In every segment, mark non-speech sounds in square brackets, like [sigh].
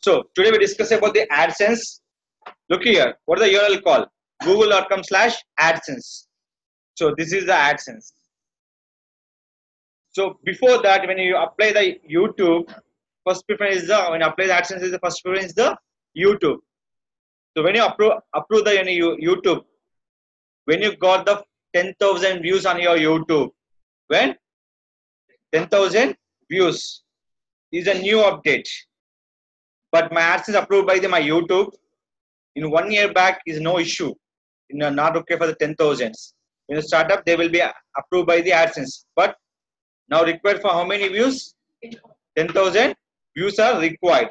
So today we discuss about the AdSense. Look here, what is the URL called? Google.com slash AdSense. So this is the AdSense. So before that, when you apply the YouTube, first preference is the when you apply the AdSense is the first preference is the YouTube. So when you approve approve the any YouTube, when you got the 10,000 views on your YouTube, when 10,000 views is a new update. But my AdSense approved by the, my YouTube in one year back is no issue. You know, not okay for the 10,000s. When you start up, they will be approved by the AdSense. But now required for how many views? 10,000 views are required.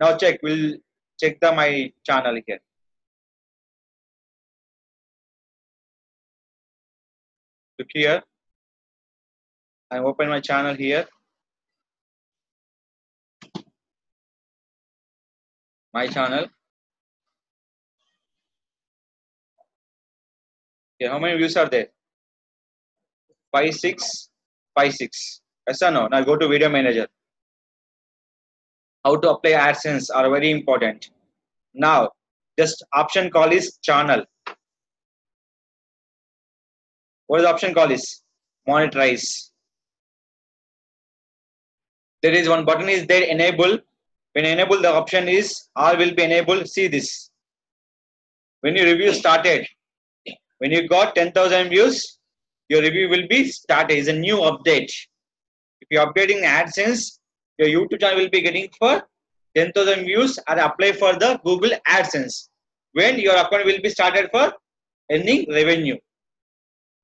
Now check, we'll check the my channel here. Look here. I open my channel here. My channel. Okay, how many views are there? Five, six, five, six. Yes or no? Now go to video manager. How to apply AdSense are very important. Now, just option call is channel. What is the option call is? Monetize. There is one button is there enable. When enable the option is all will be enabled. See this. When your review started, when you got 10,000 views, your review will be started. Is a new update. If you're updating AdSense, your YouTube channel will be getting for 10,000 views and apply for the Google AdSense. When your account will be started for earning revenue.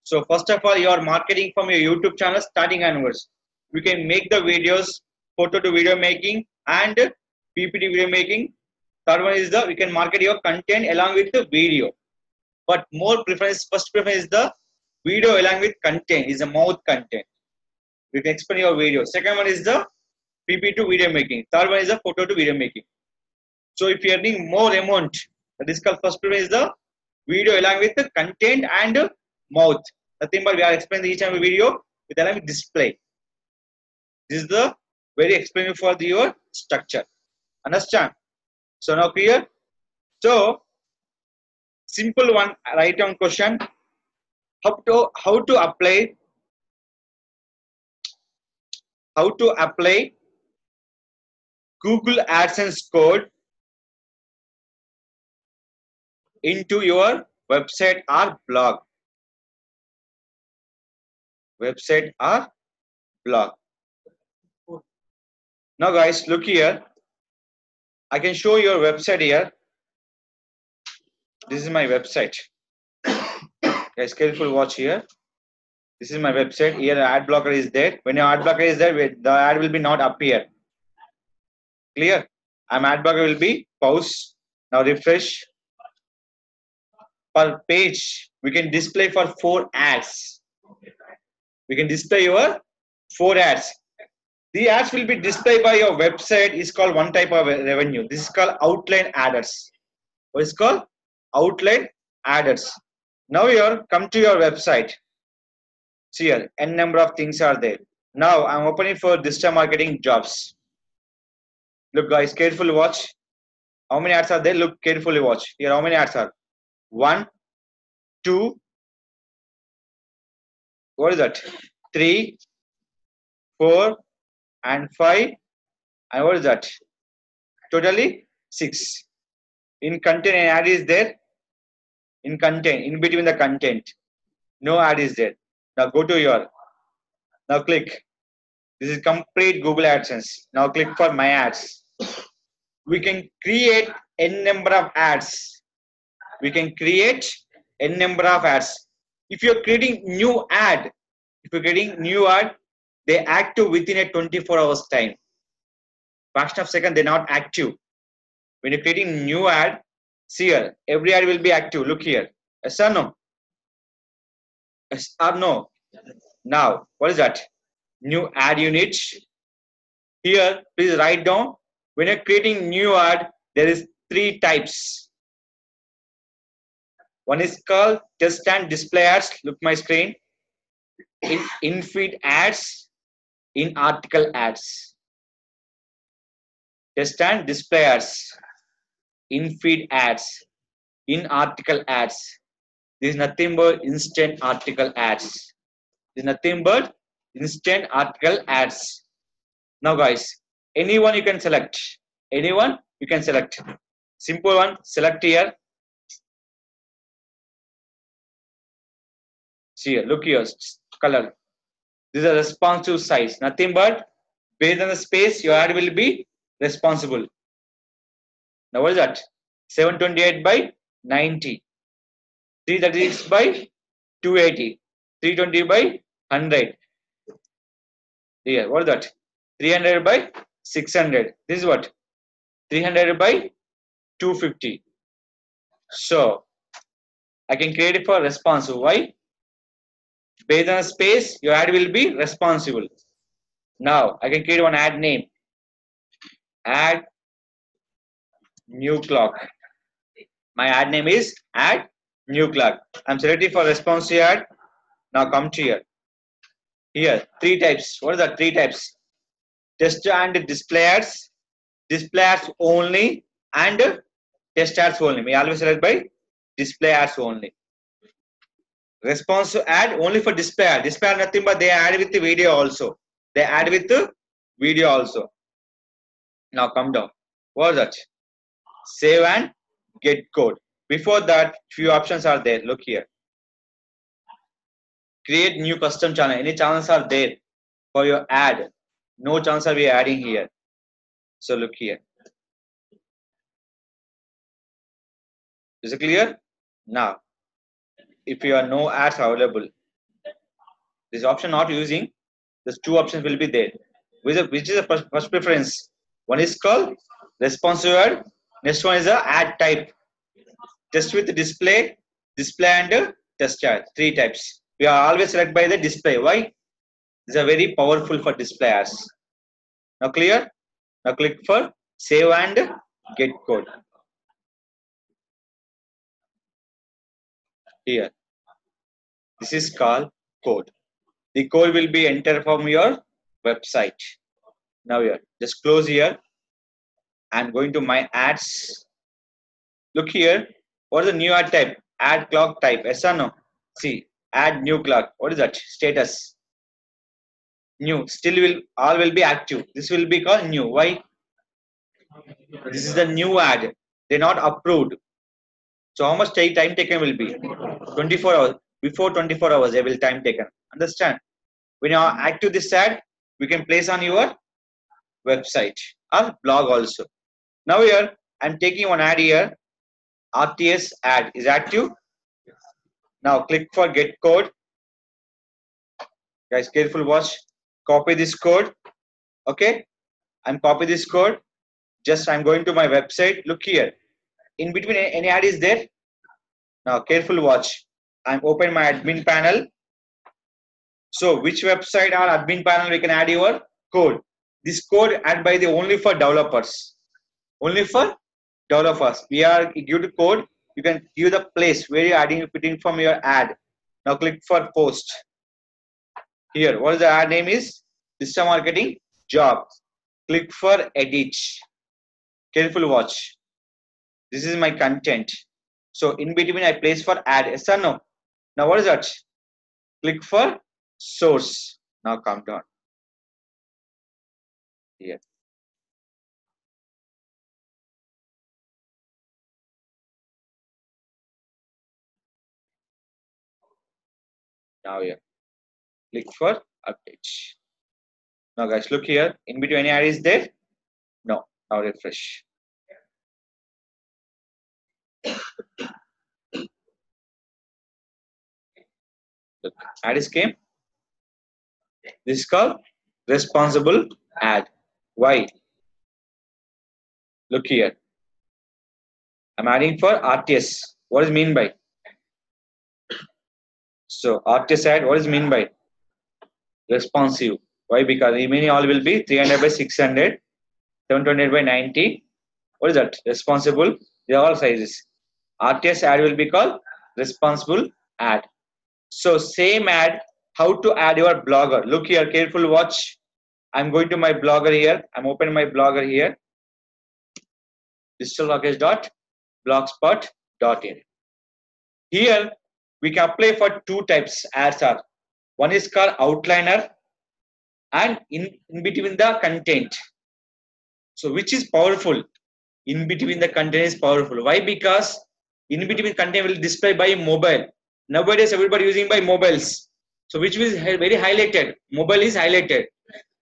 So first of all, your marketing from your YouTube channel starting onwards. We can make the videos, photo to video making and PPT video making. Third one is the we can market your content along with the video. But more preference, first preference is the video along with content is the mouth content. We can explain your video. Second one is the PPT to video making. Third one is the photo to video making. So if you are earning more amount, that is called first preference is the video along with the content and mouth. Nothing but we are explaining each and every video with along with display. This is the very explaining for the, your structure. Understand? So now clear? So simple one write down question. How to how to apply how to apply Google AdSense code into your website or blog website or blog now guys look here i can show your website here. This is my website. Guys careful watch here. This is my website. Here ad blocker is there. When your ad blocker is there the ad will be not appear clear? I'm ad blocker will be pause. Now refresh. Per page we can display for four ads. We can display your four ads the ads will be displayed by your website. Is called one type of revenue. This is called outline adders. What is called? Outline adders. Now here come to your website. See here n number of things are there. Now i'm opening for digital marketing jobs. Look guys carefully watch. How many ads are there? Look carefully watch. Here how many ads are? One two what is that? Three four and 5 and what is that. Totally 6 in content an ad is there. In content in between the content. No ad is there. Now go to your now click. This is complete google adsense. Now click for my ads. We can create n number of ads. We can create n number of ads. If you're creating new ad if you're getting new ad they active within a 24 hours time. Fraction of second they're not active. When you're creating new ad see here every ad will be active. Look here. Yes or no? Yes or no? Now what is that? New ad unit here please write down when you're creating new ad there is three types. One is called text and display ads. Look my screen. In in feed ads in article ads text and display ads, in feed ads, in article ads. This is nothing but instant article ads. This is nothing but instant article ads. Now, guys, anyone you can select. Anyone you can select. Simple one, select here. See here, look here, color. This is a responsive size. Nothing but based on the space your ad will be responsible. Now what is that? 728 by 90. 336 by 280. 320 by 100. Here, what is that? 300 by 600. This is what? 300 by 250. So, I can create it for responsive. Why? Based on space, your ad will be responsible. Now, I can create one ad name. Add new clock. My ad name is add new clock. I'm selecting for responsive ad. Now come to here. Here, three types. What are the three types? Text and display ads, display ads only, and text ads only. We always select by display ads only. Responsive ad only for. Display ad nothing but they add with the video also. They add with the video also. Now come down. What is that? Save and get code. Before that, few options are there. Look here. Create new custom channel. Any channels are there for your ad. No channels are we adding here. So look here. Is it clear? Now, if you are no ads available, this option not using, these two options will be there. Which is, which is first, preference? One is called responsive ad. Next one is the ad type. Just with display, display and test ad. Three types. We are always select by the display. Why? These are very powerful for display ads. Now clear? Now click for save and get code. Here. This is called code. The code will be entered from your website. Now here, just close here. I'm going to my ads. Look here. What is the new ad type? Ad clock type. Yes or no? See, add new clock. What is that? Status. New. Still will all will be active. This will be called new. Why? This is the new ad. They're not approved. So how much time taken will be? 24 hours. Before 24 hours, they will time taken. Understand? When you are active this ad, we can place on your website or blog also. Now here, I'm taking one ad here. RTS ad is active. Now click for get code. Guys, careful watch. Copy this code. Okay. I'm copy this code. Just I'm going to my website. Look here. In between any ad is there. Now careful watch. I'm open my admin panel. So which website or admin panel we can add your code. This code add by the only for developers. Only for developers. We are give the code. You can give the place where you're adding fitting from your ad. Now click for post. Here, what is the ad name is? Digital marketing job. Click for edit. Careful watch. This is my content. So in between I place for add, Yes or no? Now what is that? Click for source. Now come down. Here. Now here. Click for update. Now guys, look here. In between any ad is there? No. Now refresh. Ad is came. This is called responsible ad. Why? Look here. I'm adding for RTS. What is mean by? So RTS ad, what is mean by? Responsive. Why? Because remaining all will be 300 by 600, 728 by 90. What is that? Responsible. They are all sizes. RTS ad will be called responsible ad. So same ad, how to add your blogger. Look here, careful watch. I'm going to my blogger here. I'm opening my blogger here. digitalrakesh.blogspot.in. Here we can apply for two types ads are. One is called outliner and in, in between the content. So which is powerful? In between the content is powerful. Why? Because in between content will display by mobile. Nowadays everybody using by mobiles. So which is very highlighted. Mobile is highlighted.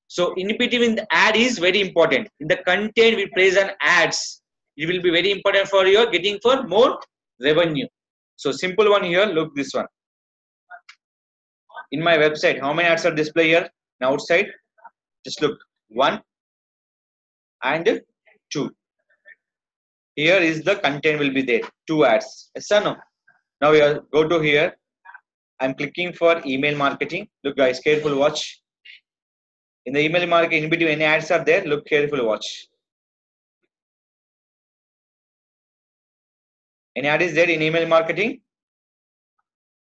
So in between the ad is very important. In the content we place an ads. It will be very important for your getting for more revenue. So simple one here. Look this one. In my website, how many ads are displayed here? Now outside, just look one and two. Here is the content will be there. Two ads. Yes or no? Now we are go to here. I'm clicking for email marketing. Look guys, careful watch. In the email marketing, in between any ads are there. Look careful watch. Any ad is there in email marketing?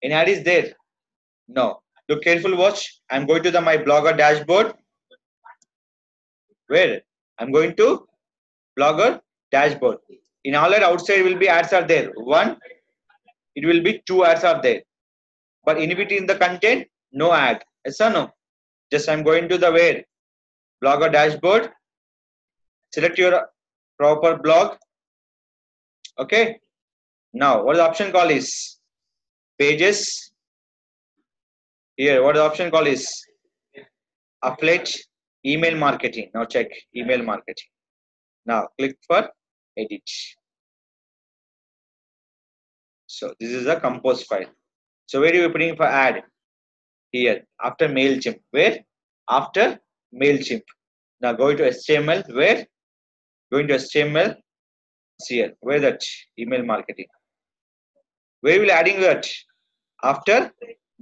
Any ad is there? No. Look careful watch. I'm going to the my blogger dashboard. Where? I'm going to blogger dashboard. In all that outside will be ads are there. One, it will be two ads are there. But in between the content, no ad. Yes or no? Just I'm going to the where? Blogger dashboard. Select your proper blog. Okay. Now, what the option call is? Pages. Here, what the option call is? Affiliate email marketing. Now check email marketing. Now click for edit. So this is a compose file. So where are you putting for add? Here after MailChimp. Where? After MailChimp. Now go to HTML. Where? Going to HTML. Here. Where that? Email marketing. Where will adding that? After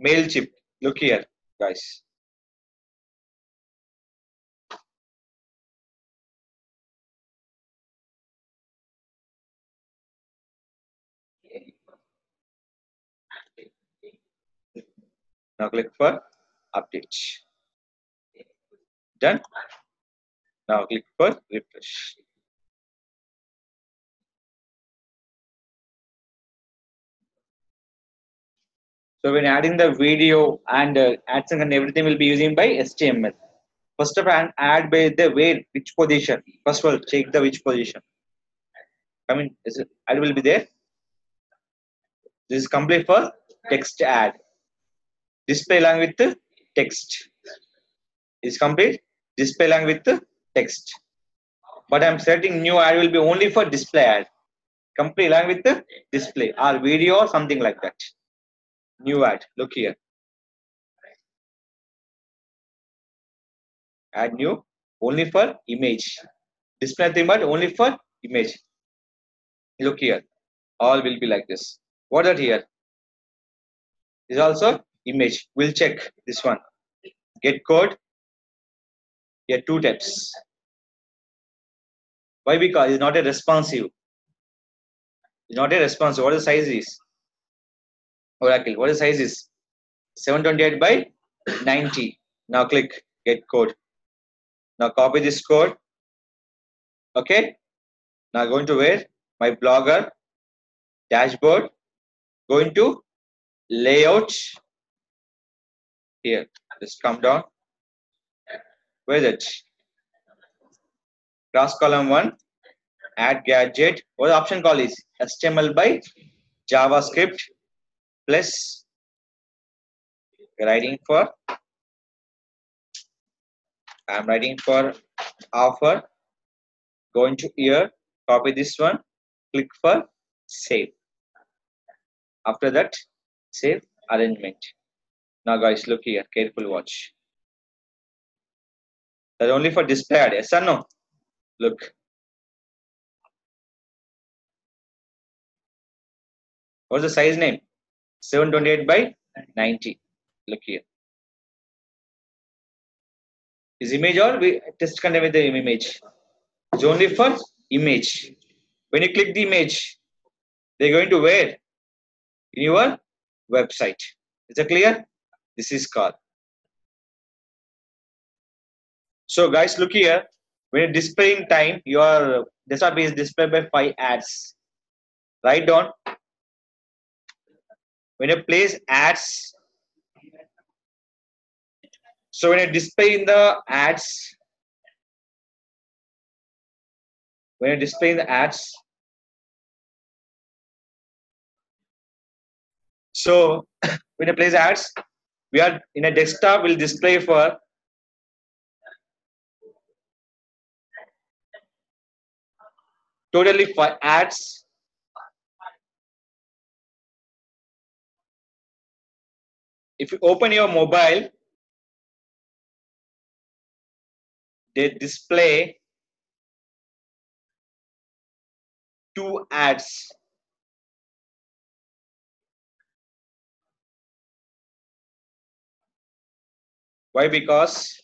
MailChimp. Look here, guys. Now click for update. Done. Now click for refresh. So when adding the video and uh, and everything will be using by HTML. First of all, add by the where, which position. First of all, check the which position. I mean, is it, ad will be there. This is complete for text ad. Display along with the text. Is complete. Display along with the text. But I'm setting new ad will be only for display ad. Complete along with the display or video or something like that. New ad look here. Add new only for image. Display nothing but only for image. Look here. All will be like this. What are here? Is also image we'll check this one get code Yeah, two types why because it's not a responsive it's not a responsive what the size is Oracle. What the size is? 728 by 90. Now click get code. Now copy this code. Okay. Now going to where? My blogger dashboard. Going to layout. Here. Just come down. Where is it? Cross column one. Add gadget. What option call is? HTML by JavaScript plus writing for I'm writing for offer going to here copy this one click for save after that save arrangement now guys look here careful watch that's only for display yes or no look what's the size name 728 by 90. Look here. Is image or we test content with the image? It's only for image. When you click the image, they're going to where? In your website. Is that clear? This is called. So guys, look here. When you're displaying time, your is displayed by five ads. Write down. When you place ads, so when you display in the ads, when you display in the ads, so [coughs] when you place ads, we are in a desktop will display for totally for ads. If you open your mobile they display two ads why? Because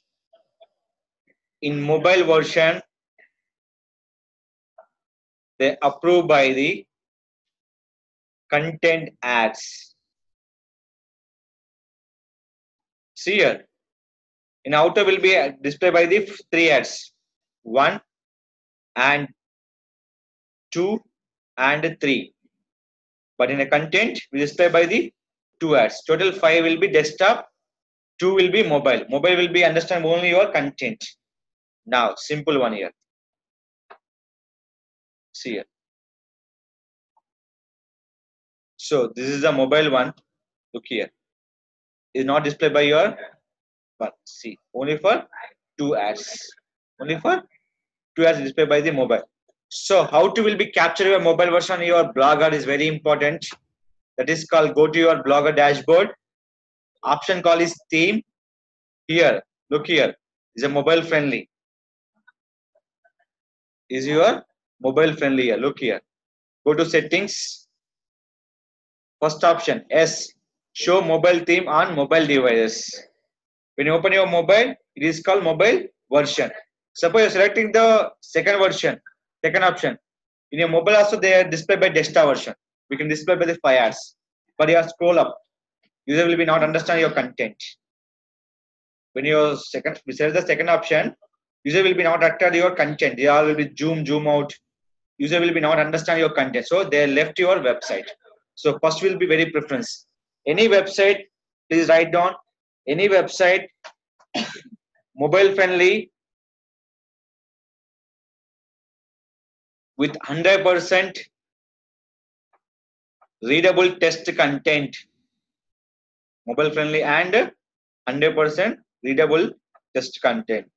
in mobile version they approve by the content ads. See here. In outer will be displayed by the three ads. One and two and three. But in a content we display by the two ads. Total five will be desktop two will be mobile. Mobile will be understand only your content. Now simple one here. See here. So this is the mobile one. Look here. Is not displayed by your but see only for two ads. Only for two ads displayed by the mobile. So how to will be capture your mobile version? Your blogger is very important. That is called go to your blogger dashboard option call is theme here. Look here. Is a mobile friendly. Is your mobile friendly here? Look here. Go to settings. First option s. Show mobile theme on mobile devices. When you open your mobile it is called mobile version. Suppose you're selecting the second version second option. In your mobile also they are displayed by desktop version. We can display by the fires but you have scroll up user will be not understand your content. When you second select the second option user will be not attract your content. They all will be zoom zoom out. User will be not understand your content. So they left your website. So first will be very preference. Any website please write down any website [coughs] mobile friendly with 100% readable text content mobile friendly and 100% readable text content